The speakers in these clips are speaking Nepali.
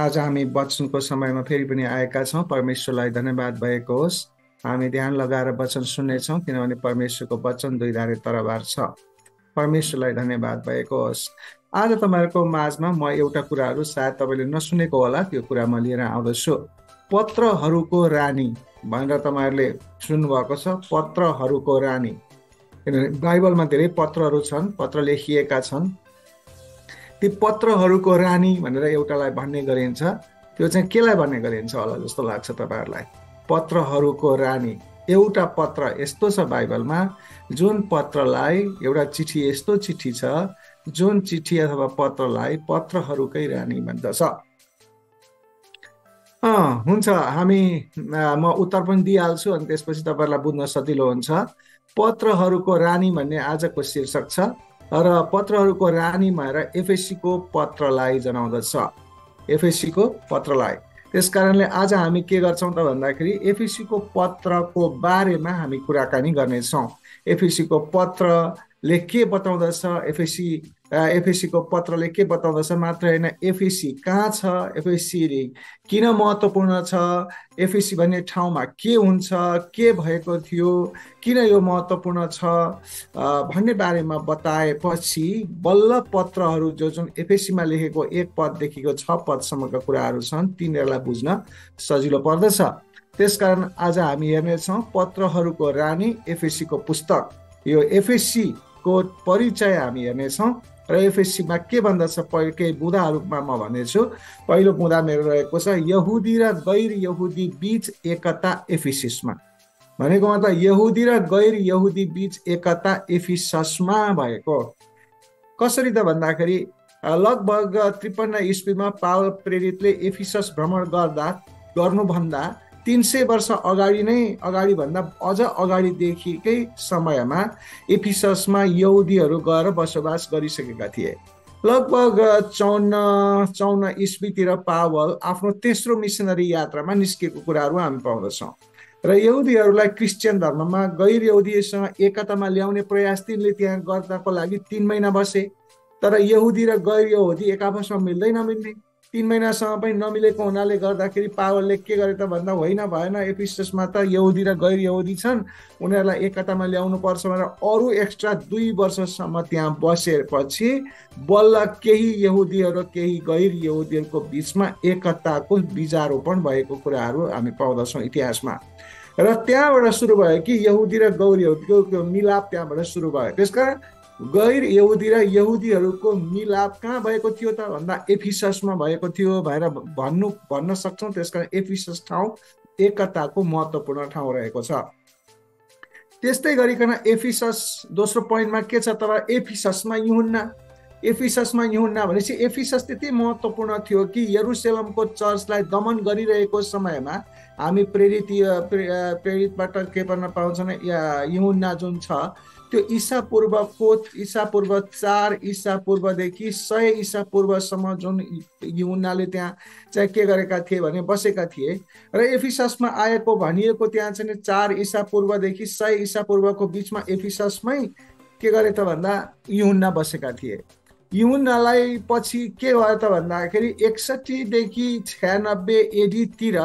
आज हामी वचनको समयमा फेरि पनि आएका छौँ। परमेश्वरलाई धन्यवाद भएको होस्। हामी ध्यान लगाएर वचन सुन्नेछौँ किनभने परमेश्वरको वचन दुई धारे तरबार छ। परमेश्वरलाई धन्यवाद भएको होस्। आज तपाईँहरूको माझमा म एउटा कुराहरू सायद तपाईँले नसुनेको होला त्यो कुरा म लिएर आउँदछु। पत्रहरूको रानी भनेर तपाईँहरूले सुन्नुभएको छ पत्रहरूको रानी। किनभने बाइबलमा धेरै पत्रहरू छन् पत्र लेखिएका छन्। ती पत्रहरूको रानी भनेर एउटालाई भन्ने गरिन्छ। त्यो चाहिँ केलाई भन्ने गरिन्छ होला जस्तो लाग्छ तपाईँहरूलाई? पत्रहरूको रानी। एउटा पत्र यस्तो छ बाइबलमा जुन पत्रलाई एउटा चिठी यस्तो चिठी छ जुन चिठी अथवा पत्रलाई पत्रहरूकै रानी भन्दछ। हुन्छ। हामी म उत्तर पनि दिइहाल्छु अनि त्यसपछि तपाईँहरूलाई बुझ्न सजिलो हुन्छ। पत्रहरूको रानी भन्ने आजको शीर्षक छ। र पत्रहरूको रानी भएर एफएसीको पत्रलाई जनाउँदछ। एफएसीको पत्रलाई। त्यस कारणले आज हामी के गर्छौँ त भन्दाखेरि एफएसीको पत्रको बारेमा हामी कुराकानी गर्नेछौँ। एफएसीको पत्रले के बताउँदछ? एफएसी एफएसीको पत्रले के बताउँदछ मात्र होइन एफएसी कहाँ छ? एफएसी किन महत्त्वपूर्ण छ? एफएसी भन्ने ठाउँमा के हुन्छ? के भएको थियो? किन यो महत्त्वपूर्ण छ? भन्ने बारेमा बताएपछि बल्ल पत्रहरू जो जुन एफएसीमा लेखेको एक पददेखिको छ पदसम्मका कुराहरू छन् तिनीहरूलाई बुझ्न सजिलो पर्दछ। त्यसकारण आज हामी हेर्नेछौँ पत्रहरूको रानी एफएसीको पुस्तक। यो एफएसीको परिचय हामी हेर्नेछौँ। र एफएससीमा के भन्दछ पहिलो केही बुदाहरूमा म भन्नेछु पहिलो बुदा मेरो रहेको छ यहुदी र गैर यहुदी बिच एकता एफिसिसमा। भनेको मतलब यहुदी र गैर यहुदी बिच एकता एफिससमा भएको। कसरी त भन्दाखेरि लगभग त्रिपन्न इस्वीमा पावल प्रेरितले एफिसस भ्रमण गर्दा गर्नुभन्दा तिन सय वर्ष अगाडि नै अगाडिभन्दा अझ अगाडिदेखिकै समयमा एफिससमा यहुदीहरू गएर बसोबास गरिसकेका थिए। लगभग चौन्न चौन्न इस्वीतिर पावल आफ्नो तेस्रो मिसनरी यात्रामा निस्किएको कुराहरू हामी पाउँदछौँ। र यहुदीहरूलाई क्रिस्चियन धर्ममा गैर यहुदीसँग एकतामा ल्याउने प्रयास तिनले त्यहाँ गर्नको लागि तिन महिना बसे। तर यहुदी र गैर यहुदी एक आपसमा मिल्दै नमिल्ने। तिन महिनासम्म पनि नमिलेको हुनाले गर्दाखेरि पावरले के गरे त भन्दा होइन भएन। एपिसमा त यहुदी र गैर यहुदी छन्। उनीहरूलाई एकतामा ल्याउनु पर्छ भनेर अरू एक्स्ट्रा दुई वर्षसम्म त्यहाँ बसेपछि बल्ल केही यहुदीहरू केही गैर यहुदीहरूको बिचमा एकताको बिजारोपण भएको कुराहरू हामी पाउँदछौँ इतिहासमा। र त्यहाँबाट सुरु भयो कि यहुदी र गौर यहुदीको मिलाप त्यहाँबाट सुरु भयो। त्यसकारण गैर यहुदी र यहुदीहरूको मिलाप कहाँ भएको थियो त? भन्दा एफिससमा भएको थियो भनेर भन्नु भन्न सक्छौँ। त्यस कारण एफिसस ठाउँ एकताको महत्त्वपूर्ण ठाउँ रहेको छ। त्यस्तै गरिकन एफिसस दोस्रो पोइन्टमा के छ त? एफिससमा युहुन्ना। एफिससमा युहुन्ना भनेपछि एफिसस त्यति महत्त्वपूर्ण थियो कि यरुसेलमको चर्चलाई दमन गरिरहेको समयमा हामी प्रेरित प्रेरितबाट के गर्न पाउँछौँ युहुन्ना जुन छ त्यो इसा पूर्वको इसा पूर्व चार इसा पूर्वदेखि सय इसा पूर्वसम्म जुन युनाले त्यहाँ चाहिँ के गरेका थिए भने बसेका थिए। र एफिससमा आएको भनिएको त्यहाँ चाहिँ चार इसा पूर्वदेखि सय इसा पूर्वको बिचमा एफिससमै के गरे त भन्दा युहुन्ना बसेका थिए। युहुन्नालाई पछि के भयो त भन्दाखेरि एकसट्ठीदेखि छ्यानब्बे एडीतिर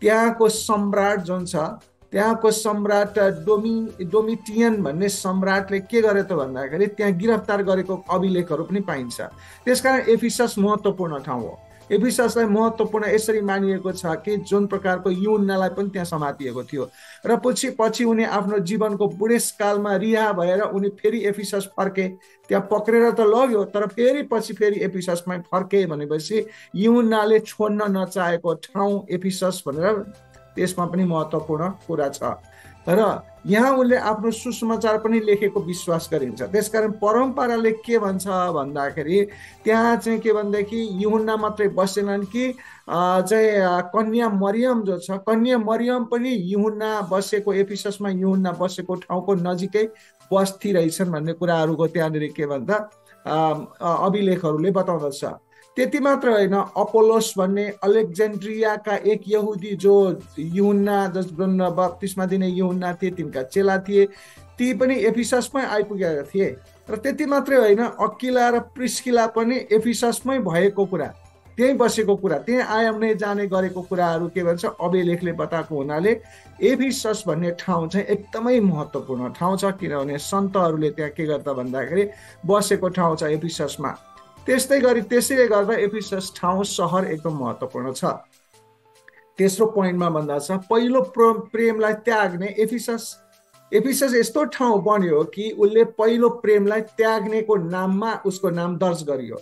त्यहाँको सम्राट जुन छ त्यहाँको सम्राट डोमि डोमिटियन भन्ने सम्राटले के गरे त भन्दाखेरि त्यहाँ गिरफ्तार गरेको अभिलेखहरू पनि पाइन्छ। त्यसकारण एफिसस महत्त्वपूर्ण ठाउँ हो। एफिससलाई महत्त्वपूर्ण यसरी मानिएको छ कि जुन प्रकारको युनालाई पनि त्यहाँ समातिएको थियो। र पछि पछि उनी आफ्नो जीवनको बुढेसकालमा रिहा भएर उनी फेरि एफिसस फर्के। त्यहाँ पक्रेर त लग्यो तर फेरि पछि फेरि एफिससमा फर्के भनेपछि युनाले छोड्न नचाहेको ठाउँ एफिसस भनेर त्यसमा पनि महत्त्वपूर्ण कुरा छ। र यहाँ उसले आफ्नो सुसमाचार पनि लेखेको विश्वास गरिन्छ। त्यसकारण परम्पराले के भन्छ भन्दाखेरि त्यहाँ चाहिँ के भनेदेखि युहुन्ना मात्रै बसेनन् कि चाहिँ कन्या मरियम जो छ कन्या मरियम पनि युहुन्ना बसेको एपिससमा युहुन्ना बसेको ठाउँको नजिकै बस्थी रहेछन् भन्ने कुराहरूको त्यहाँनिर के भन्दा अभिलेखहरूले बताउँदछ। त्यति मात्र होइन अपोलोस भन्ने अलेक्जेन्ड्रियाका एक यहुदी जो युहुन्ना जस बत्तिसमा दिने युहुन्ना थिए तिनका चेला थिए ती पनि एफिससमै आइपुगेका थिए। र त्यति मात्रै होइन अकिला र प्रिस्किला पनि एफिससमै भएको कुरा। त्यहीँ बसेको कुरा त्यहीँ आउने जाने गरेको कुराहरू के भन्छ अभिलेखले बताएको हुनाले एभिसस भन्ने ठाउँ चाहिँ एकदमै महत्त्वपूर्ण ठाउँ छ किनभने सन्तहरूले त्यहाँ के गर्दा भन्दाखेरि बसेको ठाउँ छ एभिससमा त्यस्तै गरी त्यसैले गर्दा एफिसस ठाउँ सहर एकदम महत्त्वपूर्ण छ। तेस्रो पोइन्टमा भन्दा छ पहिलो प्रेमलाई त्याग्ने एफिसस एफिसस यस्तो ठाउँ बन्यो कि उसले पहिलो प्रेमलाई त्याग्नेको नाममा उसको नाम दर्ज गरियो।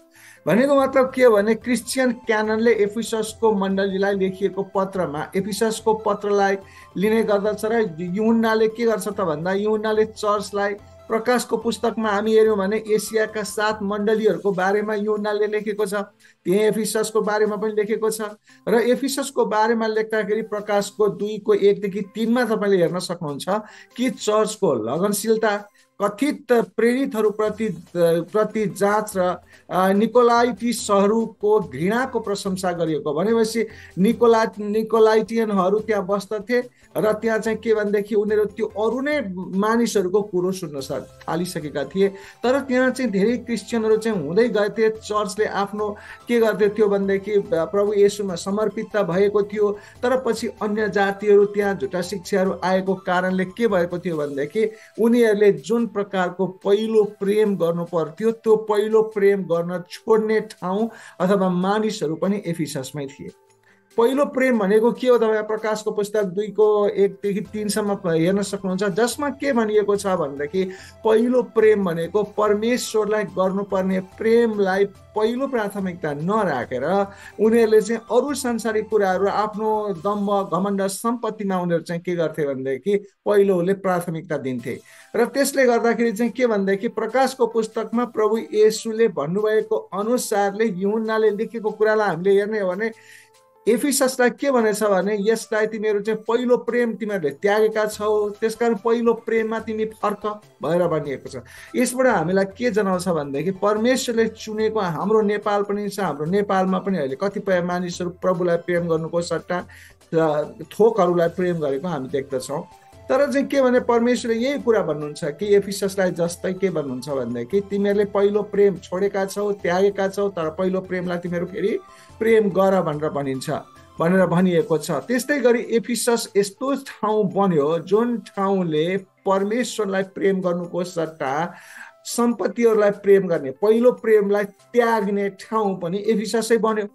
भनेको मतलब के भने क्रिस्चियन क्याननले एफिससको मण्डलीलाई लेखिएको पत्रमा एफिससको पत्रलाई लिने गर्दछ र युनाले के गर्छ त भन्दा युनाले चर्चलाई प्रकाशको पुस्तकमा हामी हेऱ्यौँ भने एसियाका सात मण्डलीहरूको बारेमा युनाले लेखेको छ त्यही एफिससको बारेमा पनि लेखेको छ र एफिससको बारेमा लेख्दाखेरि प्रकाशको दुईको एकदेखि तिनमा तपाईँले हेर्न सक्नुहुन्छ कि चर्चको लगनशीलता कथित प्रेरितहरूप्रति प्रति जाँच र निकोलाइटिसहरूको घृणाको प्रशंसा गरिएको। भनेपछि निकोला निकोलाइटियनहरू त्यहाँ बस्दथे र त्यहाँ चाहिँ के भनेदेखि उनीहरू त्यो अरू नै मानिसहरूको कुरो सुन्न थालिसकेका थिए। तर त्यहाँ चाहिँ धेरै क्रिस्चियनहरू चाहिँ हुँदै गए थिए चर्चले आफ्नो के गर्दै थियो भनेदेखि प्रभु येसुमा समर्पित त भएको थियो। तर पछि अन्य जातिहरू त्यहाँ झुटा शिक्षाहरू आएको कारणले के भएको थियो भनेदेखि उनीहरूले जुन प्रकारको पहिलो प्रेम गर्नु पर्थ्यो। त्यो पहिलो प्रेम गर्न छोड्ने ठाउँ अथवा मानिसहरू पनि एफिससमै थिए। पहिलो प्रेम भनेको के हो तपाईँ प्रकाशको पुस्तक दुईको एकदेखि तिनसम्म हेर्न सक्नुहुन्छ। जसमा के भनिएको छ भनेदेखि पहिलो प्रेम भनेको परमेश्वरलाई गर्नुपर्ने प्रेमलाई पहिलो प्राथमिकता नराखेर उनीहरूले चाहिँ अरू सांसारिक कुराहरू आफ्नो दम्ब घमण्ड सम्पत्तिमा उनीहरू चाहिँ के गर्थे भनेदेखि पहिलो उसले प्राथमिकता दिन्थे। र त्यसले गर्दाखेरि चाहिँ के भनेदेखि प्रकाशको पुस्तकमा प्रभु येसुले भन्नुभएको अनुसारले युनाले लेखेको कुरालाई हामीले हेर्ने हो भने एफिससलाई के भनेछ भने यसलाई तिमीहरू चाहिँ पहिलो प्रेम तिमीहरूले त्यागेका छौ। त्यसकारण पहिलो प्रेममा तिमी फर्क भएर भनिएको छ। यसबाट हामीलाई के जनाउँछ भनेदेखि परमेश्वरले चुनेको हाम्रो नेपाल पनि छ हाम्रो नेपालमा पनि अहिले कतिपय मानिसहरू प्रभुलाई प्रेम गर्नुको सट्टा थोकहरूलाई प्रेम गरेको हामी देख्दछौँ। तर चाहिँ के भने परमेश्वरले यही कुरा भन्नुहुन्छ कि एफिससलाई जस्तै के भन्नुहुन्छ भनेदेखि तिमीहरूले पहिलो प्रेम छोडेका छौ त्यागेका छौ तर पहिलो प्रेमलाई तिमीहरू फेरि प्रेम गर भनेर भनिन्छ भनेर भनिएको छ। त्यस्तै गरी एफिसस यस्तो ठाउँ बन्यो जुन ठाउँले परमेश्वरलाई प्रेम गर्नुको सट्टा सम्पत्तिहरूलाई प्रेम गर्ने पहिलो प्रेमलाई त्याग्ने ठाउँ पनि एफिससै बन्यो।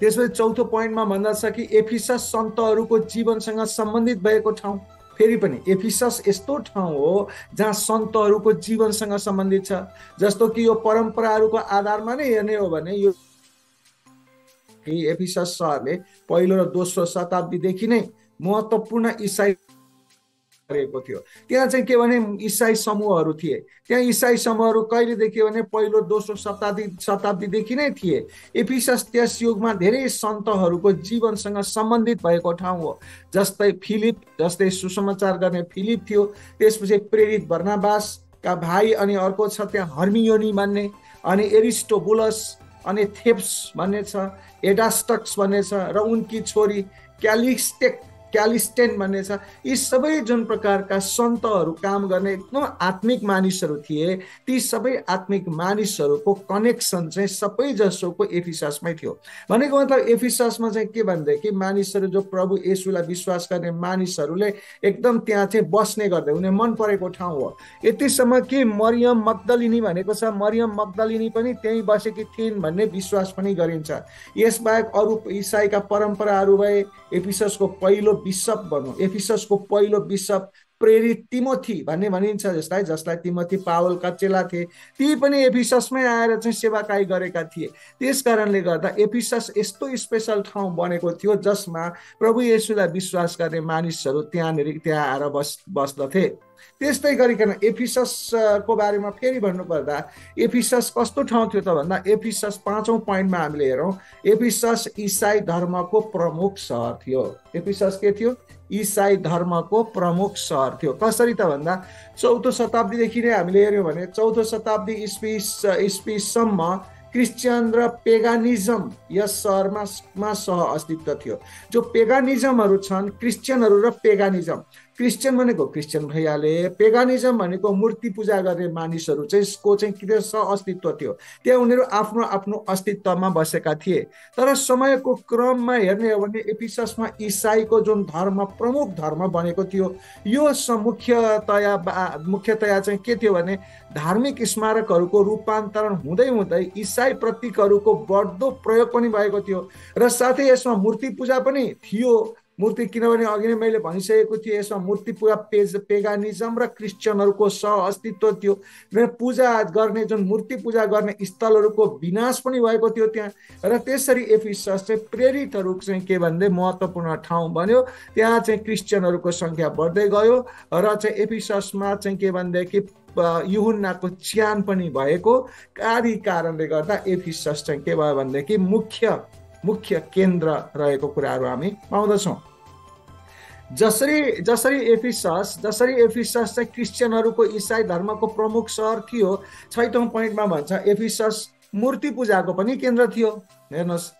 त्यसपछि चौथो पोइन्टमा भन्दछ कि एफिसस सन्तहरूको जीवनसँग सम्बन्धित भएको ठाउँ। फेरि पनि एफिसस यस्तो ठाउँ हो जहाँ सन्तहरूको जीवनसँग सम्बन्धित छ। जस्तो कि यो परम्पराहरूको आधारमा नै हेर्ने हो भने यो एफिसस सहरले पहिलो र दोस्रो शताब्दीदेखि नै महत्त्वपूर्ण इसाई गरेको थियो त्यहाँ चाहिँ के भने इसाई समूहहरू थिए त्यहाँ इसाई समूहहरू कहिलेदेखि भने पहिलो दोस्रो शताब्दी शताब्दीदेखि नै थिए एफिसस त्यस युगमा धेरै सन्तहरूको जीवनसँग सम्बन्धित भएको ठाउँ हो जस्तै फिलिप जस्तै सुसमाचार गर्ने फिलिप थियो त्यसपछि प्रेरित भर्नाबासका भाइ अनि अर्को छ त्यहाँ हर्मियोनी भन्ने अनि एरिस्टोबुलस अनि थेप्स भन्ने छ एडास्टक्स भन्ने छ र उनकी छोरी क्यालिस्टेक क्यालिस्टेन भन्ने छ। यी सबै जुन प्रकारका सन्तहरू काम गर्ने एकदम आत्मिक मानिसहरू थिए ती सबै आत्मिक मानिसहरूको कनेक्सन चाहिँ सबै जसोको एफिससमै थियो। भनेको मतलब एफिससमा चाहिँ के भनेदेखि मानिसहरू जो प्रभु येसुलाई विश्वास गर्ने मानिसहरूले एकदम त्यहाँ चाहिँ बस्ने गर्दै उनीहरू मन परेको ठाउँ हो। यतिसम्म कि मरियम मगदलिनी भनेको छ मरियम मगदलिनी पनि त्यहीँ बसेकी थिइन् भन्ने विश्वास पनि गरिन्छ। यसबाहेक अरू इसाईका परम्पराहरू भए एफिससको पहिलो बिसप भनौँ एफिससको पहिलो बिसप प्रेरित तिमोथी भन्ने भनिन्छ जसलाई जसलाई तिमोथी पावलका चेला थिए। ती पनि एफिससमै आएर चाहिँ सेवाकाई गरेका थिए। त्यस कारणले गर्दा एफिसस यस्तो स्पेसल ठाउँ बनेको थियो जसमा प्रभु येसुलाई विश्वास गर्ने मानिसहरू त्यहाँनिर त्यहाँ आएर बस बस्दथे। त्यस्तै गरिकन एफिससको बारेमा फेरि भन्नुपर्दा एफिसस कस्तो ठाउँ थियो त भन्दा एफिसस पाँचौँ पोइन्टमा हामीले हेरौँ। एफिसस इसाई धर्मको प्रमुख सहर थियो। एफिसस के थियो? इसाई धर्मको प्रमुख सहर थियो। कसरी त भन्दा चौथो शताब्दीदेखि नै हामीले हेऱ्यौँ भने चौथो शताब्दी इस्वी इस्वीसम्म क्रिस्चियन र पेगानिजम यस सहरमा सह अस्तित्व थियो। जो पेगानिजमहरू छन् क्रिस्चियनहरू र पेगानिजम। क्रिस्चियन भनेको क्रिस्चियन भइहाले पेगानिजम भनेको मूर्ति पूजा गर्ने मानिसहरू चाहिँ को चाहिँ के अस्तित्व थियो। त्यहाँ उनीहरू आफ्नो आफ्नो अस्तित्वमा बसेका थिए। तर समयको क्रममा हेर्ने हो भने एपिससमा इसाईको जुन धर्म प्रमुख धर्म बनेको थियो यो मुख्यतया मुख्यतया चाहिँ के थियो भने धार्मिक स्मारकहरूको रूपान्तरण हुँदै हुँदै इसाई प्रतीकहरूको बढ्दो प्रयोग पनि भएको थियो। र साथै यसमा मूर्ति पूजा पनि थियो। मूर्ति किनभने अघि नै मैले भनिसकेको थिएँ यसमा मूर्ति पुरा पेज पेगानिजम र क्रिस्चियनहरूको सह अस्तित्व थियो। पूजा गर्ने जुन मूर्ति पूजा गर्ने स्थलहरूको विनाश पनि भएको थियो त्यहाँ। र त्यसरी एफिसस चाहिँ प्रेरितहरू चाहिँ के भन्दै महत्त्वपूर्ण ठाउँ बन्यो। त्यहाँ चाहिँ क्रिस्चियनहरूको सङ्ख्या बढ्दै गयो र चाहिँ एफिससमा चाहिँ के भनेदेखि युहुन्नाको च्यान पनि भएको आदि कारणले गर्दा एफिसस चाहिँ के भयो भनेदेखि मुख्य मुख्य केन्द्र रहेको कुराहरू हामी पाउँदछौँ। जसरी जसरी एफिसस जसरी एफिसस चाहिँ क्रिस्चियनहरूको इसाई धर्मको प्रमुख सहर थियो छैटौँ पोइन्टमा भन्छ एफिसस मूर्ति पूजाको पनि केन्द्र थियो। हेर्नुहोस्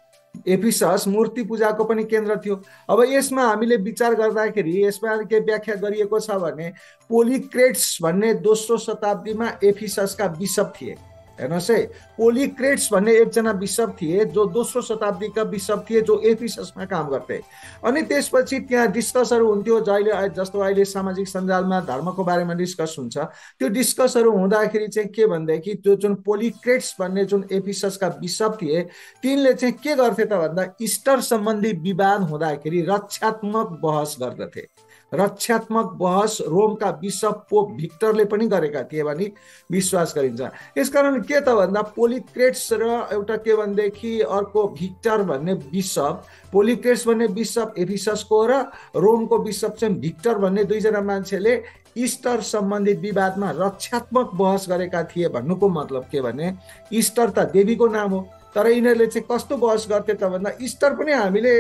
एफिसस मूर्ति पूजाको पनि केन्द्र थियो। अब यसमा हामीले विचार गर्दाखेरि यसमा के व्याख्या गरिएको छ भने पोलिक्रेट्स भन्ने दोस्रो शताब्दीमा एफिससका बिसप थिए। हेर्नुहोस् है पोलिक्रेट्स भन्ने एकजना बिसप थिए जो दोस्रो शताब्दीका बिसप थिए जो एफिससमा काम गर्थे। अनि त्यसपछि त्यहाँ डिस्कसहरू हुन्थ्यो जहिले जस्तो अहिले सामाजिक सञ्जालमा धर्मको बारेमा डिस्कस हुन्छ। त्यो डिस्कसहरू हुँदाखेरि चाहिँ के भनेदेखि त्यो जुन पोलिक्रेट्स भन्ने जुन एफिससका बिसप थिए तिनले चाहिँ के गर्थे त भन्दा इस्टर सम्बन्धी विवाद हुँदाखेरि रक्षात्मक बहस गर्दथे। रक्षात्मक बहस रोमका बिसप पोप भिक्टरले पनि गरेका थिए भने विश्वास गरिन्छ। यसकारण के त भन्दा पोलिक्रेट्स र एउटा के भनेदेखि अर्को भिक्टर भन्ने बिसप पोलिक्रेट्स भन्ने बिसप एफिससको र रोमको बिसप चाहिँ भिक्टर भन्ने दुईजना मान्छेले इस्टर सम्बन्धित विवादमा रक्षात्मक बहस गरेका थिए भन्नुको मतलब के भने इस्टर त देवीको नाम हो तर यिनीहरूले चाहिँ कस्तो बहस गर्थे त भन्दा इस्टर पनि हामीले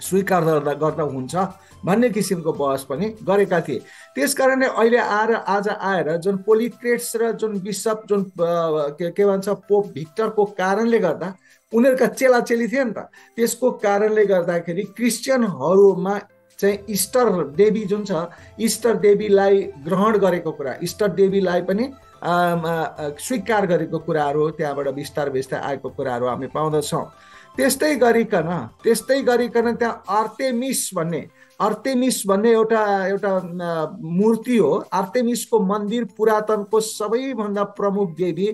स्वीकार गर्दा गर्दा हुन्छ भन्ने किसिमको बहस पनि गरेका थिए। त्यस कारणले अहिले आएर आज आएर जुन पोलिक्रेट्स र जुन बिसप जुन के भन्छ पोप भिक्टरको कारणले गर्दा उनीहरूका चेलाचेली थिए नि त। त्यसको कारणले गर्दाखेरि क्रिस्चियनहरूमा चाहिँ इस्टर देवी जुन छ इस्टर देवीलाई ग्रहण गरेको कुरा इस्टर देवीलाई पनि स्वीकार गरेको कुराहरू त्यहाँबाट बिस्तार बिस्तार आएको कुराहरू हामी पाउँदछौँ। त्यस्तै गरिकन त्यस्तै गरिकन त्यहाँ आर्तेमिस भन्ने आर्तेमिस भन्ने एउटा एउटा मूर्ति हो। आर्तेमिसको मन्दिर पुरातनको सबैभन्दा प्रमुख देवी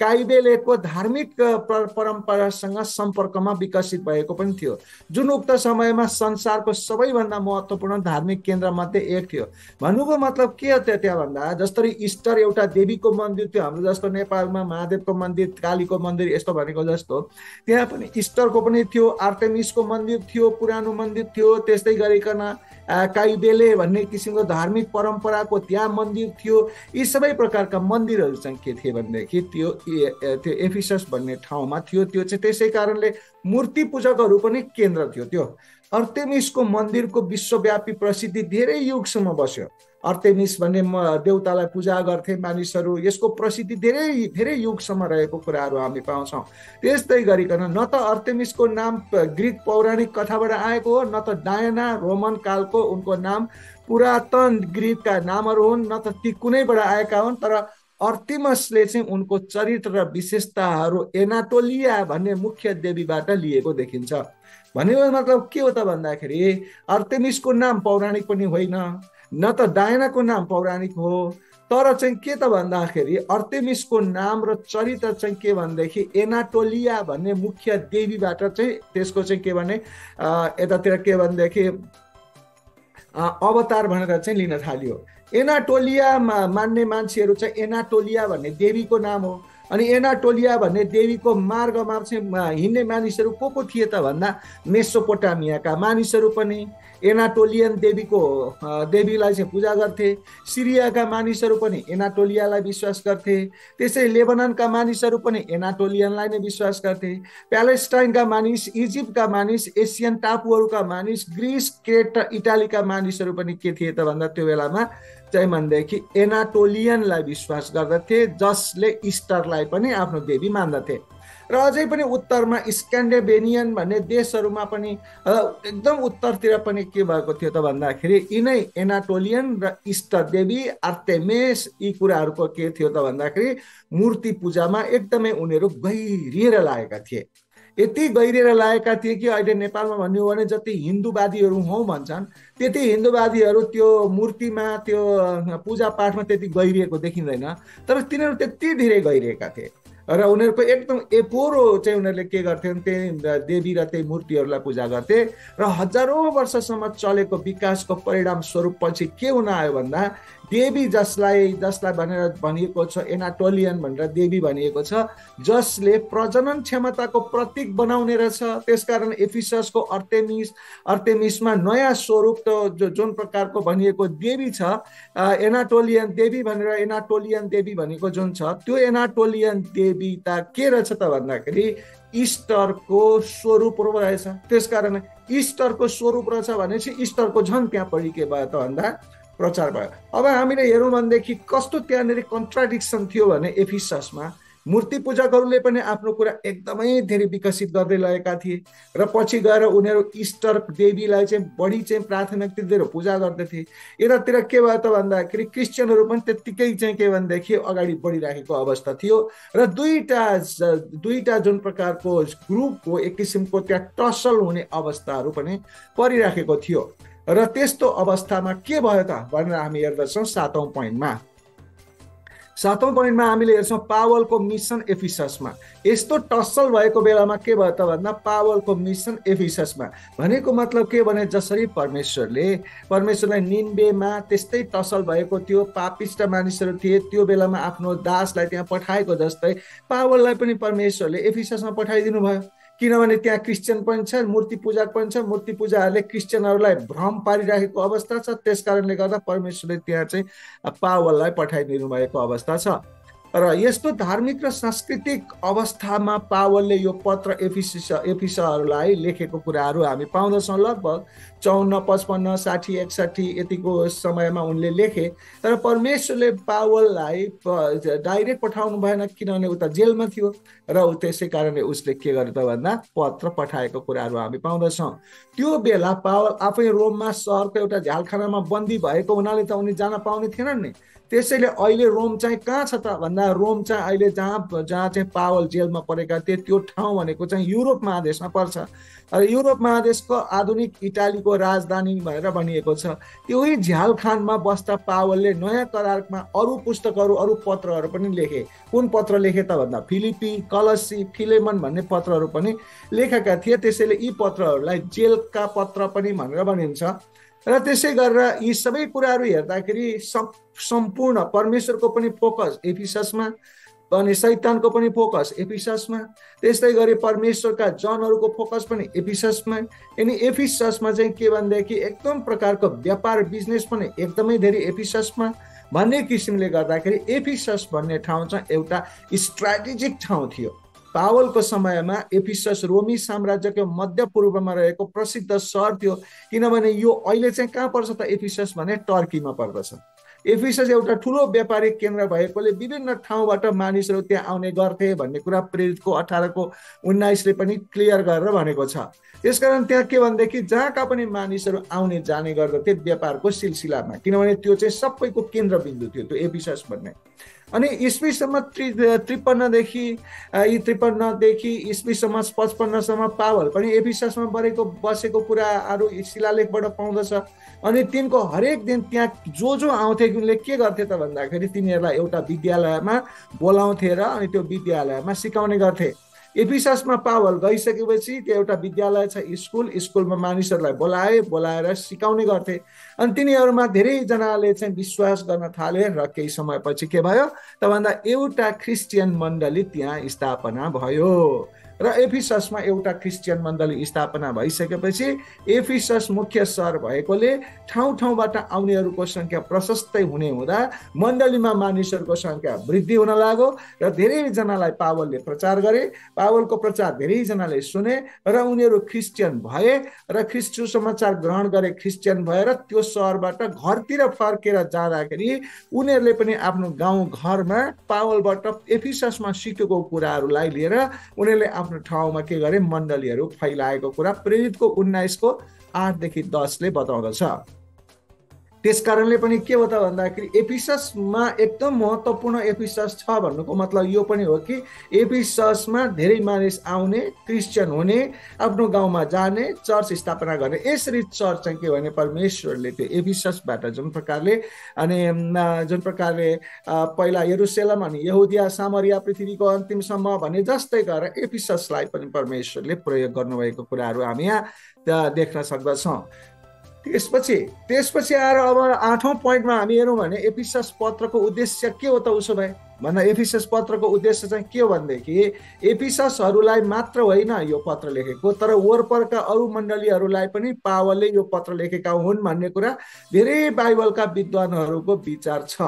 काइबेलेको धार्मिक परम्परासँग सम्पर्कमा विकसित भएको पनि थियो। जुन उक्त समयमा संसारको सबैभन्दा महत्त्वपूर्ण धार्मिक केन्द्रमध्ये एक थियो। भन्नुको मतलब के त्यो त्यहाँ भन्दा जसरी इस्टर एउटा देवीको मन्दिर थियो हाम्रो जस्तो नेपालमा महादेवको मन्दिर कालीको मन्दिर यस्तो भनेको जस्तो त्यहाँ पनि इस्टरको पनि थियो आर्टेमिसको मन्दिर थियो पुरानो मन्दिर थियो त्यस्तै गरिकन काइबेले भन्ने किसिमको धार्मिक परम्पराको त्यहाँ मन्दिर थियो यी सबै प्रकारका मन्दिरहरू चाहिँ के थिए भनेदेखि त्यो त्यो एफिसस भन्ने ठाउँमा थियो त्यो चाहिँ त्यसै कारणले मूर्ति पूजकहरू पनि केन्द्र थियो त्यो। अर्तेमिसको मन्दिरको विश्वव्यापी प्रसिद्धि धेरै युगसम्म बस्यो। अर्तेमिस भन्ने देउतालाई पूजा गर्थे मानिसहरू यसको प्रसिद्धि धेरै धेरै युगसम्म रहेको कुराहरू हामी पाउँछौँ। त्यस्तै गरिकन न त अर्तेमिसको नाम ग्रिक पौराणिक कथाबाट आएको हो न त डायना रोमन कालको उनको नाम पुरातन ग्रिकका नामहरू हुन् न त ती कुनैबाट आएका हुन् तर अर्तिमसले चाहिँ उनको चरित्र र विशेषताहरू एनाटोलिया भन्ने मुख्य देवीबाट लिएको देखिन्छ। भनेको मतलब के हो त भन्दाखेरि अर्तेमिसको नाम पौराणिक पनि होइन न त डायनाको नाम पौराणिक हो। तर चाहिँ के त भन्दाखेरि अर्तेमिसको नाम र चरित्र चाहिँ के भनेदेखि एनाटोलिया भन्ने मुख्य देवीबाट चाहिँ त्यसको चाहिँ के भने यतातिर के भनेदेखि अवतार भनेर चाहिँ लिन थाल्यो। एनाटोलियामा मान्ने मान्छेहरू चाहिँ एनाटोलिया भन्ने देवीको नाम हो। अनि एनाटोलिया भन्ने देवीको मार्गमा चाहिँ हिँड्ने मानिसहरू को को थिए त भन्दा मेसोपोटामियाका मानिसहरू पनि एनाटोलियन देवीको देवीलाई चाहिँ पूजा गर्थे। सिरियाका मानिसहरू पनि एनाटोलियालाई विश्वास गर्थे। त्यसै लेबननका मानिसहरू पनि एनाटोलियनलाई नै विश्वास गर्थे। प्यालेस्टाइनका मानिस इजिप्टका मानिस एसियन टापुहरूका मानिस ग्रिस क्रेट र इटालीका मानिसहरू पनि के थिए त भन्दा त्यो बेलामा चाहिँ भनेदेखि एनाटोलियनलाई विश्वास गर्दथे जसले इस्टरलाई पनि आफ्नो देवी मान्दथे। र अझै पनि उत्तरमा स्क्यान्डेबेनियन भन्ने देशहरूमा पनि एकदम उत्तरतिर पनि के भएको थियो त भन्दाखेरि यिनै एनाटोलियन र इष्ट देवी आर्तेमेस यी कुराहरूको के थियो त भन्दाखेरि मूर्ति पूजामा एकदमै उनीहरू गहिरिएर लागेका थिए। यति गहिरिएर लागेका थिए कि अहिले नेपालमा भन्यो भने जति हिन्दूवादीहरू हौ भन्छन् त्यति हिन्दूवादीहरू त्यो मूर्तिमा त्यो पूजापाठमा त्यति गहिरिएको देखिँदैन। तर तिनीहरू त्यति धेरै गहिरिएका थिए। र उनीहरूको एकदम एपोरो चाहिँ उनीहरूले के गर्थे त्यही देवी र त्यही मूर्तिहरूलाई पूजा गर्थे। र हजारौँ वर्षसम्म चलेको विकासको परिणाम स्वरूप पछि के हुन आयो भन्दा देवी जसलाई जसलाई भनेर भनिएको छ एनाटोलियन भनेर देवी भनिएको छ जसले प्रजनन क्षमताको प्रतीक बनाउने रहेछ। त्यसकारण एफिससको अर्तेमिस अर्तेमिसमा नयाँ स्वरूप त जुन प्रकारको भनिएको देवी छ एनाटोलियन देवी भनेर एनाटोलियन देवी भनेको जुन छ त्यो एनाटोलियन देवी त के रहेछ त भन्दाखेरि इस्टरको स्वरूप रहेछ। त्यसकारण इस्टरको स्वरूप रहेछ भनेपछि इस्टरको झन् त्यहाँ पढि के भयो त भन्दा प्रचार भयो। अब हामीले हेरौँ भनेदेखि कस्तो त्यहाँनिर कन्ट्राडिक्सन थियो भने एफिसमा मूर्ति पूजकहरूले पनि आफ्नो कुरा एकदमै धेरै विकसित गर्दै लगेका थिए र पछि गएर उनीहरू इस्टर देवीलाई चाहिँ बढी चाहिँ प्राथमिकता दिएर पूजा गर्दथे यतातिर के भयो त भन्दाखेरि क्रिस्चियनहरू पनि त्यत्तिकै चाहिँ के भनेदेखि अगाडि बढिराखेको अवस्था थियो र दुईवटा दुईवटा जुन प्रकारको ग्रुपको एक किसिमको त्यहाँ टसल हुने अवस्थाहरू पनि परिराखेको थियो। र त्यस्तो अवस्थामा के भयो त भनेर हामी हेर्दछौँ सातौँ पोइन्टमा। सातौँ पोइन्टमा हामीले हेर्छौँ पावलको मिसन एफिससमा। यस्तो टसल भएको बेलामा के भयो त भन्दा पावलको मिसन एफिससमा भनेको मतलब के भने जसरी परमेश्वरले परमेश्वरलाई निन्बेमा त्यस्तै टसल भएको थियो पापिष्ट मानिसहरू थिए त्यो बेलामा आफ्नो दासलाई त्यहाँ पठाएको जस्तै पावललाई पनि परमेश्वरले एफिससमा पठाइदिनु भयो किनभने त्यहाँ क्रिस्चियन पनि छ मूर्ति पूजक पनि छ मूर्ति पूजाहरूले क्रिस्चियनहरूलाई भ्रम पारिराखेको अवस्था छ। त्यस कारणले गर्दा परमेश्वरले त्यहाँ चाहिँ पावललाई पठाइदिनु भएको अवस्था छ। र यस्तो धार्मिक र सांस्कृतिक अवस्थामा पावलले यो पत्र एफिस एफिसहरूलाई लेखेको कुराहरू हामी पाउँदछौँ लगभग चौन्न पचपन्न साठी एकसाठी यतिको समयमा उनले लेखे। तर परमेश्वरले पावललाई डाइरेक्ट पठाउनु भएन किनभने उता जेलमा थियो र त्यसै कारणले उसले के गर्यो त भन्दा पत्र पठाएको कुराहरू हामी पाउँदछौँ। त्यो बेला पावल आफै रोममा सहरको एउटा झ्यालखानामा बन्दी भएको हुनाले त उनी जान पाउने थिएनन् नि। त्यसैले अहिले रोम चाहिँ कहाँ छ त? भन्दा रोम चाहिँ अहिले जहाँ जहाँ चाहिँ पावल जेलमा परेका थिए त्यो ठाउँ भनेको चाहिँ युरोप महादेशमा पर्छ। र युरोप महादेशको आधुनिक इटालीको राजधानी भनेर भनिएको छ। त्यही झ्यालखानमा बस्दा पावलले नयाँ करारमा अरू पुस्तकहरू अरू पत्रहरू पनि लेखे। कुन पत्र लेखे त भन्दा फिलिपी कलसी फिलेमन भन्ने पत्रहरू पनि लेखेका थिए। त्यसैले यी पत्रहरूलाई जेलका पत्र पनि भनेर भनिन्छ। र त्यसै गरेर यी सबै कुराहरू हेर्दाखेरि सम्पूर्ण परमेश्वरको पनि फोकस एफिससमा अनि सैतानको पनि फोकस एफिससमा त्यस्तै गरी परमेश्वरका जनहरूको फोकस पनि एफिससमा अनि एफिससमा चाहिँ के भनेदेखि एकदम प्रकारको व्यापार बिजनेस पनि एकदमै धेरै एफिससमा भन्ने किसिमले गर्दाखेरि एफिसस भन्ने ठाउँ चाहिँ एउटा स्ट्राटेजिक ठाउँ थियो। पावलको समयमा एफिसस रोमी साम्राज्यको मध्य पूर्वमा रहेको प्रसिद्ध सहर थियो। किनभने यो अहिले चाहिँ कहाँ पर्छ त एफिसस भने टर्कीमा पर्दछ। एफिसस एउटा ठुलो व्यापारिक केन्द्र भएकोले विभिन्न ठाउँबाट मानिसहरू त्यहाँ आउने गर्थे भन्ने कुरा प्रेरितको अठारको उन्नाइसले पनि क्लियर गरेर भनेको छ। त्यसकारण त्यहाँ के भनेदेखि जहाँका पनि मानिसहरू आउने जाने गर्दथे व्यापारको सिलसिलामा। किनभने त्यो चाहिँ सबैको केन्द्रबिन्दु थियो त्यो एफिसस भन्ने। अनि इस्वीसम्म त्रि त्रिपन्नदेखि यी त्रिपन्नदेखि इस्वीसम्म पचपन्नसम्म पावल पनि एफिससमा बरेको बसेको कुराहरू शिलालेखबाट पाउँदछ। अनि तिनको हरेक दिन त्यहाँ जो जो आउँथे उनले के गर्थे त भन्दाखेरि तिनीहरूलाई एउटा विद्यालयमा बोलाउँथे र अनि त्यो विद्यालयमा सिकाउने गर्थे। एफिससमा पावल गइसकेपछि त्यो एउटा विद्यालय छ स्कुल। स्कुलमा मानिसहरूलाई बोलाए बोलाएर सिकाउने गर्थे। अनि तिनीहरूमा धेरैजनाले चाहिँ विश्वास गर्न थाले र केही समयपछि के भयो? त भन्दा एउटा क्रिस्चियन मण्डली त्यहाँ स्थापना भयो। र एफिससमा एउटा क्रिस्चियन मण्डली स्थापना भइसकेपछि एफिसस मुख्य सहर भएकोले ठाउँ ठाउँबाट आउनेहरूको सङ्ख्या प्रशस्तै हुने हुँदा मण्डलीमा मानिसहरूको सङ्ख्या वृद्धि हुन लाग्यो र धेरैजनालाई पावलले प्रचार गरे। पावलको प्रचार धेरैजनाले सुने र उनीहरू क्रिस्चियन भए र ख्रिस्ट समाचार ग्रहण गरे क्रिस्चियन भएर त्यो सहरबाट घरतिर फर्केर जाँदाखेरि उनीहरूले पनि आफ्नो गाउँ घरमा पावलबाट एफिससमा सिकेको कुराहरूलाई लिएर उनीहरूले आफ्नो ठाउँमा के गरे मण्डलीहरू फैलाएको कुरा प्रेरितको उन्नाइसको आठदेखि दसले बताउँदछ। त्यस कारणले पनि के हो त भन्दाखेरि एपिससमा एकदम महत्त्वपूर्ण एपिसस छ भन्नुको मतलब यो पनि हो कि एपिससमा धेरै मानिस आउने क्रिस्चियन हुने आफ्नो गाउँमा जाने चर्च स्थापना गर्ने। यसरी चर्च चाहिँ के भने परमेश्वरले त्यो एपिससबाट जुन प्रकारले अनि जुन प्रकारले पहिला यरुसेलम अनि यहुदिया सामरिया पृथ्वीको अन्तिमसम्म भने जस्तै गरेर एपिससलाई पनि परमेश्वरले प्रयोग गर्नुभएको कुराहरू हामी यहाँ देख्न सक्दछौँ। त्यसपछि त्यसपछि आएर अब आठौँ पोइन्टमा हामी हेरौँ भने एपिसस पत्रको उद्देश्य के हो त उसो भए? भन्दा एफिसस पत्रको उद्देश्य चाहिँ के हो भनेदेखि एफिससहरूलाई मात्र होइन यो पत्र लेखेको तर वरपरका अरू मण्डलीहरूलाई पनि पावलले यो पत्र लेखेका हुन् भन्ने कुरा धेरै बाइबलका विद्वानहरूको विचार छ।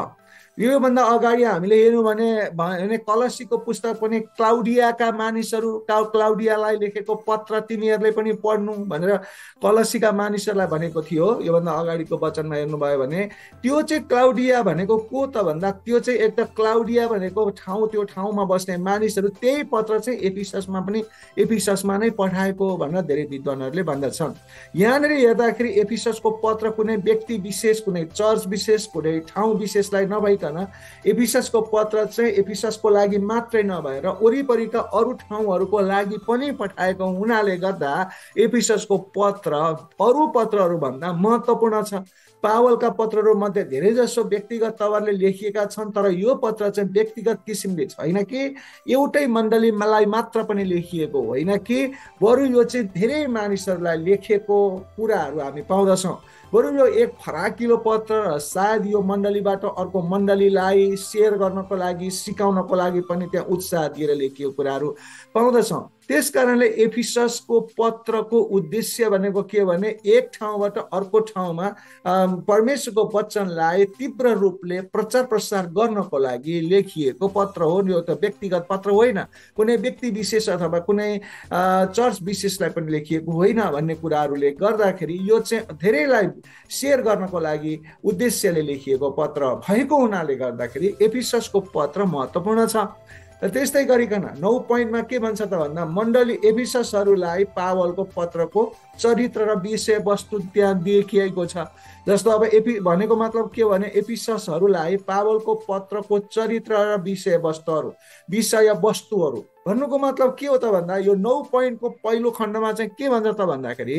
योभन्दा अगाडि हामीले हेर्यौँ भने कलसीको पुस्तक पनि क्लाउडियाका मानिसहरू क्लाउडियालाई लेखेको पत्र तिमीहरूले पनि पढ्नु भनेर कलसीका मानिसहरूलाई भनेको थियो। योभन्दा अगाडिको वचनमा हेर्नुभयो भने त्यो चाहिँ क्लाउडिया भनेको को त भन्दा त्यो चाहिँ एक त क्लाउडिया भनेको ठाउँ त्यो ठाउँमा बस्ने मानिसहरू त्यही पत्र चाहिँ एपिससमा पनि एपिससमा नै पठाएको भनेर धेरै विद्वानहरूले भन्दछन्। यहाँनिर हेर्दाखेरि एपिससको पत्र कुनै व्यक्ति विशेष कुनै चर्च विशेष कुनै ठाउँ विशेषलाई नभइकन गरिकन पत्र चाहिँ एफिससको लागि मात्रै नभएर वरिपरिका अरू ठाउँहरूको लागि पनि पठाएको हुनाले गर्दा एफिससको पत्र अरू पत्रहरूभन्दा महत्त्वपूर्ण छ। पावलका पत्रहरू मध्ये धेरै जसो व्यक्तिगत तवरले लेखिएका छन् तर यो पत्र चाहिँ व्यक्तिगत किसिमले छैन कि एउटै मण्डलीलाई मात्र पनि लेखिएको होइन कि बरु यो चाहिँ धेरै मानिसहरूलाई लेखेको कुराहरू हामी पाउँदछौँ। बरु यो एक फराकिलो पत्र सायद यो मण्डलीबाट अर्को मण्डलीलाई सेयर गर्नको लागि सिकाउनको लागि पनि त्यहाँ उत्साह दिएर लेखिएको कुराहरू पाउँदछौँ। त्यस कारणले एफिससको पत्रको उद्देश्य भनेको के भने एक ठाउँबाट अर्को ठाउँमा परमेश्वरको वचनलाई तीव्र रूपले प्रचार प्रसार गर्नको लागि लेखिएको पत्र हो। यो त व्यक्तिगत पत्र होइन। कुनै व्यक्ति विशेष अथवा कुनै चर्च विशेषलाई पनि लेखिएको होइन भन्ने कुराहरूले गर्दाखेरि यो चाहिँ धेरैलाई सेयर गर्नको लागि उद्देश्यले लेखिएको पत्र भएको हुनाले गर्दाखेरि एफिससको पत्र महत्त्वपूर्ण छ। र त्यस्तै गरिकन नौ पोइन्टमा के भन्छ त भन्दा मण्डली एभिससहरूलाई पावलको पत्रको चरित्र र विषयवस्तु त्यहाँ देखिएको छ। जस्तो अब एपि भनेको मतलब के भने एपिससहरूलाई पावलको पत्रको चरित्र र विषयवस्तुहरू विषय वस्तुहरू भन्नुको मतलब के हो त भन्दा यो नौ पोइन्टको पहिलो खण्डमा चाहिँ के भन्छ त भन्दाखेरि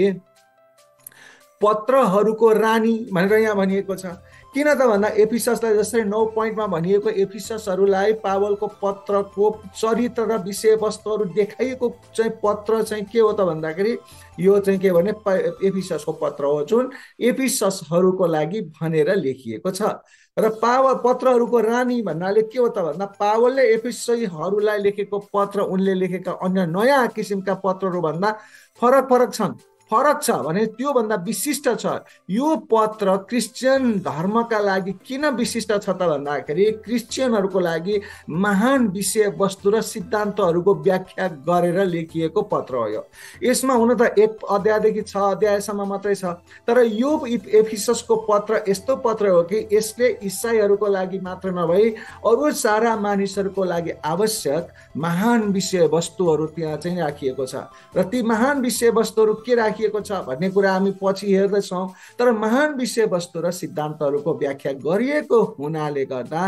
पत्रहरूको रानी भनेर यहाँ भनिएको छ। किन त भन्दा एफिससलाई जसरी नौ पोइन्टमा भनिएको एफिससहरूलाई पावलको पत्रको चरित्र र विषयवस्तुहरू देखाइएको चाहिँ पत्र चाहिँ के हो त भन्दाखेरि यो चाहिँ के भने एफिससको पत्र हो जुन एफिससहरूको लागि भनेर लेखिएको छ। र पावल पत्रहरूको रानी भन्नाले के हो त भन्दा पावलले एफिसईहरूलाई लेखेको पत्र उनले लेखेका अन्य नयाँ किसिमका पत्रहरूभन्दा फरक फरक छन्। फरक छ भने त्योभन्दा विशिष्ट छ। यो पत्र क्रिस्चियन धर्मका लागि किन विशिष्ट छ त भन्दाखेरि क्रिस्चियनहरूको लागि महान विषय वस्तु र सिद्धान्तहरूको व्याख्या गरेर लेखिएको पत्र हो यो। यसमा हुन त एक अध्यायदेखि छ अध्यायसम्म मात्रै छ। तर यो एफिससको पत्र यस्तो पत्र हो कि यसले इसाईहरूको लागि मात्र नभई अरू सारा मानिसहरूको लागि आवश्यक महान विषय वस्तुहरू त्यहाँ चाहिँ राखिएको छ। र ती महान विषय वस्तुहरू के राखि राखिएको छ भन्ने कुरा हामी पछि हेर्दैछौँ। तर महान विषयवस्तु र सिद्धान्तहरूको व्याख्या गरिएको हुनाले गर्दा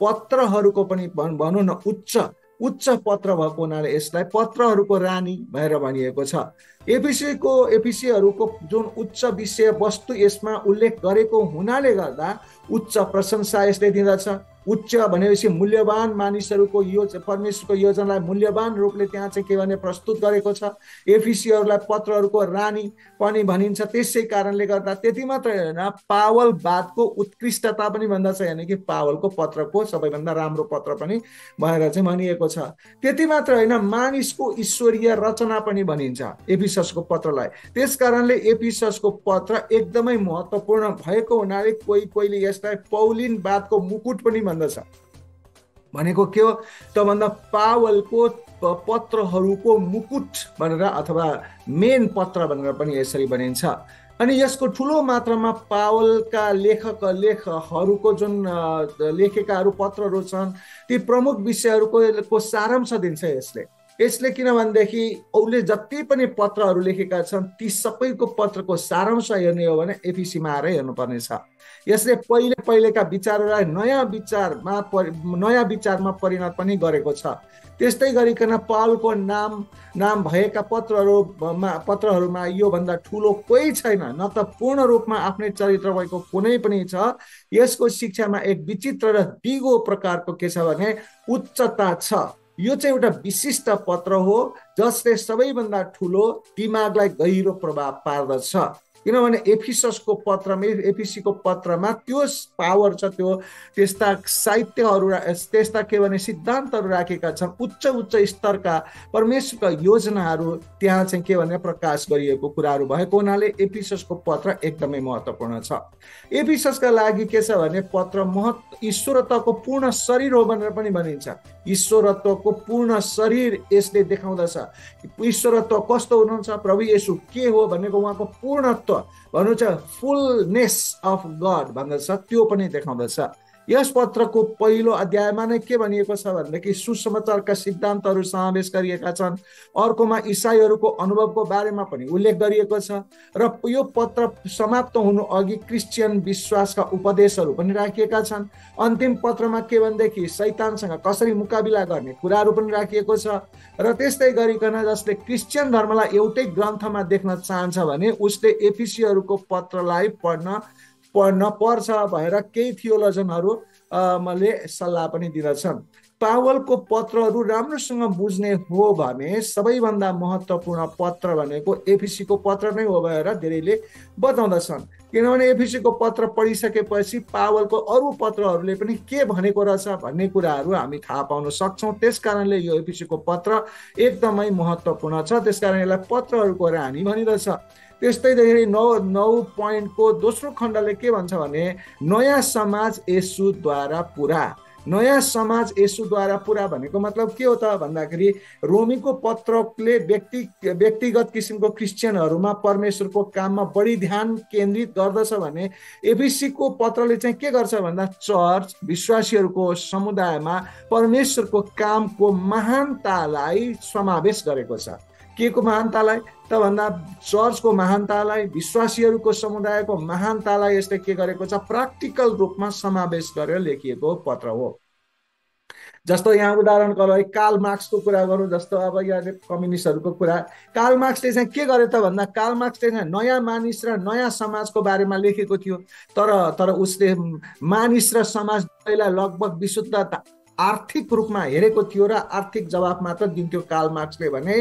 पत्रहरूको पनि भनौँ न उच्च उच्च पत्र भएको हुनाले यसलाई पत्रहरूको रानी भएर भनिएको छ। एपिसीको एपिसीहरूको जुन उच्च विषय वस्तु यसमा उल्लेख गरेको हुनाले गर्दा उच्च प्रशंसा यसले दिँदछ। उच्च भनेपछि मूल्यवान मानिसहरूको यो परमेश्वरको योजनालाई मूल्यवान रूपले त्यहाँ चाहिँ के भने प्रस्तुत गरेको छ। एफिसीहरूलाई पत्रहरूको रानी पनि भनिन्छ। त्यसै कारणले गर्दा त्यति मात्रै होइन पावलवादको उत्कृष्टता पनि भन्दछ होइन कि पावलको पत्रको सबैभन्दा राम्रो पत्र पनि भएर चाहिँ भनिएको छ। त्यति मात्र होइन मानिसको ईश्वरीय रचना पनि भनिन्छ एपिससको पत्रलाई। त्यस कारणले एपिससको पत्र एकदमै महत्त्वपूर्ण भएको हुनाले कोही कोहीले यसलाई पौलिनवादको मुकुट पनि भन्दछ। भनेको के हो? त भन्दा पावलको पत्रहरूको मुकुट भनेर अथवा मेन पत्र भनेर पनि यसरी भनिन्छ। अनि यसको ठुलो मात्रामा पावलका लेखक लेखहरूको जुन लेखेकाहरू पत्रहरू छन् ती प्रमुख विषयहरूको सारांश दिन्छ यसले। यसले किनभनेदेखि उसले जति पनि पत्रहरू लेखेका छन् ती सबैको पत्रको सारांश हेर्ने हो भने एपिसीमा आएर हेर्नुपर्नेछ। यसले पहिले पहिलेका विचारहरूलाई नयाँ विचारमा नयाँ विचारमा परिणत पनि गरेको छ। त्यस्तै गरिकन पालको नाम नाम भएका पत्रहरूमा पत्रहरूमा योभन्दा ठुलो कोही छैन न त पूर्ण रूपमा आफ्नै चरित्र भएको कुनै पनि छ। यसको शिक्षामा एक विचित्र र दिगो प्रकारको के छ भने उच्चता छ। यो चाहिँ एउटा विशिष्ट पत्र हो जसले सबैभन्दा ठुलो दिमागलाई गहिरो प्रभाव पार्दछ। किनभने एफिससको पत्रमा एफिसीको पत्रमा त्यो पावर छ त्यो त्यस्ता साहित्यहरू त्यस्ता के भने सिद्धान्तहरू राखेका छन् उच्च उच्च स्तरका परमेश्वरका योजनाहरू त्यहाँ चाहिँ के भने प्रकाश गरिएको कुराहरू भएको हुनाले एफिससको पत्र एकदमै महत्त्वपूर्ण छ। एफिससका लागि के छ भने पत्र महत् ईश्वरत्वको पूर्ण शरीर हो भनेर पनि भनिन्छ। ईश्वरत्वको पूर्ण शरीर यसले देखाउँदछ ईश्वरत्व कस्तो हुनुहुन्छ? प्रभु यसु के हो भनेको उहाँको पूर्णत्व भन्नु छ फुलनेस अफ गड भन्दछ त्यो पनि देखाउँदछ यस पत्रको पहिलो अध्यायमा नै के भनिएको छ भनेदेखि सुसमाचारका सिद्धान्तहरू समावेश गरिएका छन्। अर्कोमा इसाईहरूको अनुभवको बारेमा पनि उल्लेख गरिएको छ र यो पत्र समाप्त हुनु अघि क्रिस्चियन विश्वासका उपदेशहरू पनि राखिएका छन्। अन्तिम पत्रमा के भनेदेखि सैतानसँग कसरी मुकाबिला गर्ने कुराहरू पनि राखिएको छ र त्यस्तै गरिकन जसले क्रिस्चियन धर्मलाई एउटै ग्रन्थमा देख्न चाहन्छ भने उसले एफिसीहरूको पत्रलाई पढ्न पढ्न पर्छ भनेर केही थियोलोजनहरू मैले सल्लाह पनि दिँदछन्। पावलको पत्रहरू राम्रोसँग बुझ्ने हो भने सबैभन्दा महत्त्वपूर्ण पत्र भनेको एफिसीको पत्र नै हो भनेर धेरैले बताउँदछन्। किनभने एफिसीको पत्र पढिसकेपछि पावलको अरू पत्रहरूले पनि के भनेको रहेछ भन्ने कुराहरू हामी थाहा पाउन सक्छौँ। त्यस कारणले यो एफिसीको पत्र एकदमै महत्त्वपूर्ण छ। त्यस कारण यसलाई पत्रहरूको रानी भनिँदछ। त्यस्तै नौ नौ पोइन्टको दोस्रो खण्डले के भन्छ भने नयाँ समाज यसुद्वारा पुरा। नयाँ समाज यसुद्वारा पुरा भनेको मतलब के हो त भन्दाखेरि रोमीको पत्रले व्यक्ति व्यक्तिगत किसिमको क्रिस्चियनहरूमा परमेश्वरको काममा बढी ध्यान केन्द्रित गर्दछ भने एबिसीको पत्रले चाहिँ के गर्छ भन्दा चर्च विश्वासीहरूको समुदायमा परमेश्वरको कामको महानतालाई समावेश गरेको छ। के को महानतालाई? त भन्दा चर्चको महानतालाई विश्वासीहरूको समुदायको महानतालाई यसले के गरेको छ? प्र्याक्टिकल रूपमा समावेश गरेर लेखिएको पत्र हो। जस्तो यहाँ उदाहरणको लागि काल मार्क्सको कुरा गरौँ जस्तो अब यहाँ कम्युनिस्टहरूको कुरा। काल मार्क्सले चाहिँ के गर्यो त भन्दा काल मार्क्सले चाहिँ नयाँ मानिस र नयाँ समाजको बारेमा लेखेको थियो। तर तर उसले मानिस र समाज लगभग विशुद्ध आर्थिक रूपमा हेरेको थियो र आर्थिक जवाब मात्र दिन्थ्यो काल मार्क्सले भने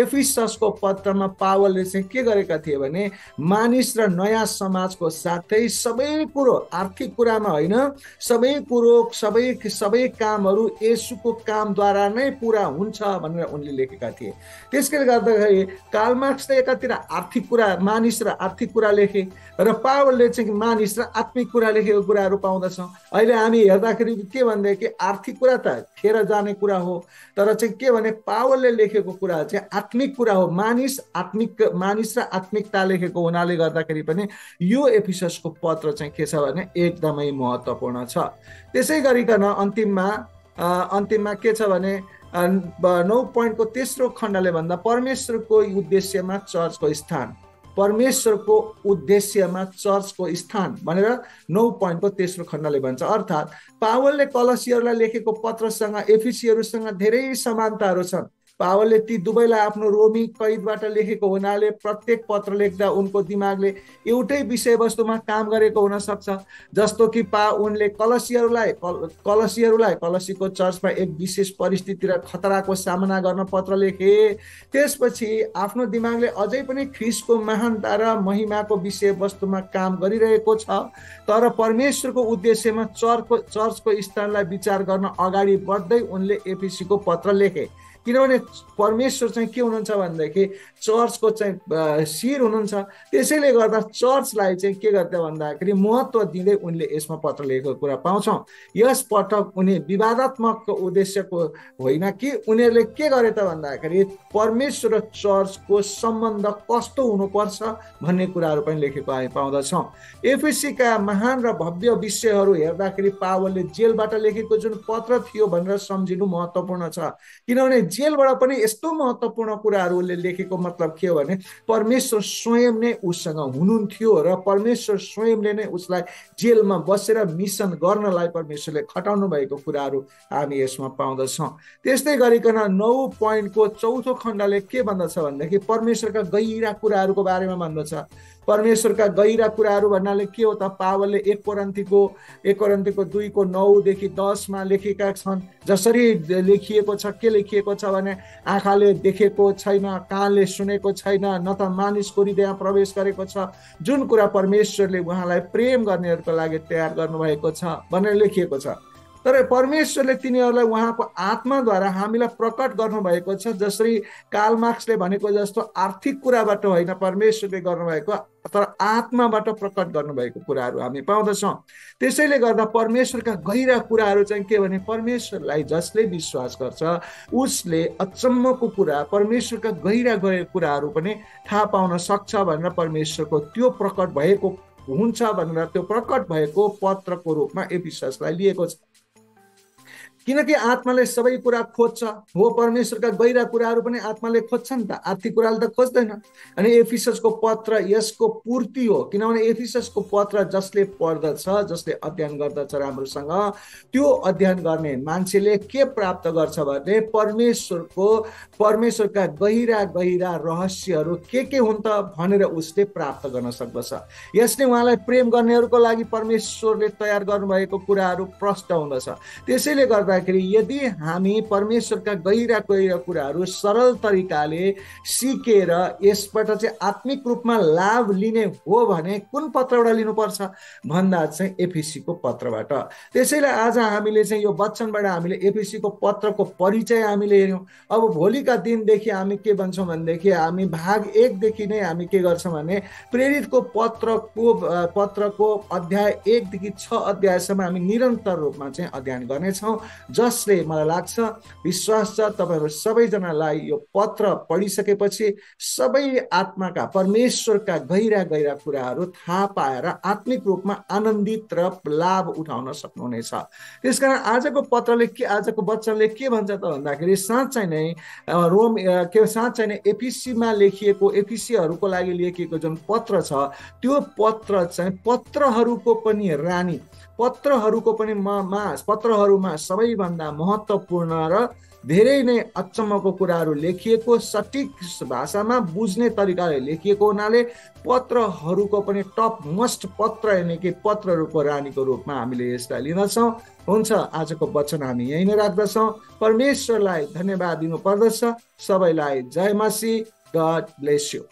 एफिसको पत्रमा पावलले चाहिँ के गरेका थिए भने मानिस र नयाँ समाजको साथै सबै कुरो आर्थिक कुरामा होइन सबै कुरो सबै सबै कामहरू यसुको कामद्वारा नै पुरा हुन्छ भनेर उनले लेखेका थिए। त्यसले गर्दाखेरि काल मार्क्सले एकातिर आर्थिक कुरा मानिस र आर्थिक कुरा लेखे र पावलले चाहिँ मानिस र आत्मिक कुरा लेखेको कुराहरू पाउँदछौँ अहिले हामी हेर्दाखेरि के भनेदेखि आर्थिक कुरा त खेर जाने कुरा हो। तर चाहिँ के भने पावलले लेखेको कुरा चाहिँ आत्मिक कुरा हो। मानिस आत्मिक मानिस र आत्मिकता लेखेको हुनाले गर्दाखेरि पनि यो एपिसोडको पत्र चाहिँ के छ भने एकदमै महत्त्वपूर्ण छ। त्यसै गरिकन अन्तिममा अन्तिममा के छ भने नौ पोइन्टको तेस्रो खण्डले भन्दा परमेश्वरको उद्देश्यमा चर्चको स्थान। परमेश्वरको उद्देश्यमा चर्चको स्थान भनेर नौ पोइन्टको तेस्रो खण्डले भन्छ। अर्थात् पावलले कलसीहरूलाई लेखेको पत्रसँग एफिसीहरूसँग धेरै समानताहरू छन्। पावलले ती दुवैलाई आफ्नो रोमी कैदबाट लेखेको हुनाले प्रत्येक पत्र लेख्दा उनको दिमागले एउटै विषयवस्तुमा काम गरेको हुनसक्छ जस्तो कि पा उनले कलसीहरूलाई कलसीहरूलाई कलसीको चर्चमा एक विशेष परिस्थिति र खतराको सामना गर्न पत्र लेखे। त्यसपछि आफ्नो दिमागले अझै पनि ख्रिसको महानता र महिमाको विषयवस्तुमा काम गरिरहेको छ तर परमेश्वरको उद्देश्यमा चर्चको चर्चको स्थानलाई विचार गर्न अगाडि बढ्दै उनले एपिसीको पत्र लेखे। किनभने परमेश्वर चाहिँ के हुनुहुन्छ भनेदेखि चर्चको चाहिँ शिर हुनुहुन्छ। त्यसैले गर्दा चर्चलाई चाहिँ के गर्दै भन्दाखेरि महत्त्व दिँदै उनले यसमा पत्र लेखेको कुरा पाउँछौँ। यस पटक उनी विवादात्मक उद्देश्यको होइन कि उनीहरूले के गरे त भन्दाखेरि परमेश्वर र चर्चको सम्बन्ध कस्तो हुनुपर्छ भन्ने कुराहरू पनि लेखेको हामी पाउँदछौँ। एफएसीका महान र भव्य विषयहरू हेर्दाखेरि पावलले जेलबाट लेखेको जुन पत्र थियो भनेर सम्झिनु महत्त्वपूर्ण छ। किनभने जेलबाट पनि यस्तो महत्त्वपूर्ण कुराहरू उसले लेखेको मतलब के हो भने परमेश्वर स्वयं नै उसँग हुनुहुन्थ्यो र परमेश्वर स्वयंले नै उसलाई जेलमा बसेर मिसन गर्नलाई परमेश्वरले खटाउनु भएको कुराहरू हामी यसमा पाउँदछौँ। त्यस्तै गरिकन नौ पोइन्टको चौथो खण्डले के भन्दछ भनेदेखि परमेश्वरका गहिरा कुराहरूको बारेमा भन्दछ। परमेश्वरका गहिरा कुराहरू भन्नाले के हो त? पावलले एक कोरन्तीको एक कोरन्तीको दुईको नौदेखि दसमा लेखेका छन्। जसरी लेखिएको छ के लेखिएको छ भने आँखाले देखेको छैन कानले सुनेको छैन न त मानिसको हृदय प्रवेश गरेको छ। जुन कुरा परमेश्वरले उहाँलाई प्रेम गर्नेहरूको लागि तयार गर्नुभएको छ भनेर लेखिएको छ। तर परमेश्वरले तिनीहरूलाई उहाँको आत्माद्वारा हामीलाई प्रकट गर्नुभएको छ जसरी कालमार्क्सले भनेको जस्तो आर्थिक कुराबाट होइन परमेश्वरले गर्नुभएको तर आत्माबाट प्रकट गर्नुभएको कुराहरू हामी पाउँदछौँ। त्यसैले गर्दा परमेश्वरका गहिरा कुराहरू चाहिँ के भने परमेश्वरलाई जसले विश्वास गर्छ उसले अचम्मको कुरा परमेश्वरका गहिरा गहिरा कुराहरू पनि थाहा पाउन सक्छ भनेर परमेश्वरको त्यो प्रकट भएको हुन्छ भनेर त्यो प्रकट भएको पत्रको रूपमा एपिसलाई लिएको छ। किनकि आत्माले सबै कुरा खोज्छ? हो परमेश्वरका गहिरा कुराहरू पनि आत्माले खोज्छ नि त। आर्थिक कुराले त खोज्दैन। अनि एफिसको पत्र यसको पूर्ति हो। किनभने एफिसको पत्र जसले पढ्दछ जसले अध्ययन गर्दछ राम्रोसँग त्यो अध्ययन गर्ने मान्छेले के प्राप्त गर्छ भने परमेश्वरको परमेश्वरका गहिरा गहिरा रहस्यहरू के के हुन् त भनेर उसले प्राप्त गर्न सक्दछ। यसले उहाँलाई प्रेम गर्नेहरूको लागि परमेश्वरले तयार गर्नुभएको कुराहरू प्रष्ट हुँदछ। त्यसैले गर्दा गर्दाखेरि यदि हामी परमेश्वरका गहिरा गहिरा कुराहरू सरल तरिकाले सिकेर यसबाट चाहिँ आत्मिक रूपमा लाभ लिने हो भने कुन पत्रबाट लिनुपर्छ? भन्दा चाहिँ एफिसीको पत्रबाट। त्यसैले आज हामीले चाहिँ यो वचनबाट हामीले एफिसीको पत्रको परिचय हामीले हेऱ्यौँ। अब भोलिका दिनदेखि हामी के भन्छौँ भनेदेखि हामी भाग एकदेखि नै हामी के गर्छौँ भने प्रेरितको पत्रको पत्रको अध्याय एकदेखि छ अध्यायसम्म हामी निरन्तर रूपमा चाहिँ अध्ययन गर्नेछौँ। जसले मलाई लाग्छ विश्वास छ तपाईँहरू सबैजनालाई यो पत्र पढिसकेपछि सबै आत्माका परमेश्वरका गहिरा गहिरा कुराहरू थाहा पाएर आत्मिक रूपमा आनन्दित र लाभ उठाउन सक्नुहुनेछ। त्यसकारण आजको पत्रले के आजको वचनले के भन्छ त भन्दाखेरि साँच्चै नै रोम के साँच्चै नै एपिसीमा लेखिएको एपिसीहरूको लागि लेखिएको जुन पत्र छ त्यो पत्र चाहिँ पत्रहरूको पनि रानी पत्रहरूको पनि मा पत्रहरूमा सबैभन्दा महत्त्वपूर्ण र धेरै नै अचम्मको कुराहरू लेखिएको सठिक भाषामा बुझ्ने तरिकाले लेखिएको हुनाले पत्रहरूको पनि टप मोस्ट पत्र यानि कि पत्रहरूको रानीको रूपमा हामीले यसलाई लिँदछौँ। हुन्छ आजको वचन हामी यहीँ नै राख्दछौँ। परमेश्वरलाई धन्यवाद दिनु पर्दछ सबैलाई जय मासी गड ब्लेस यु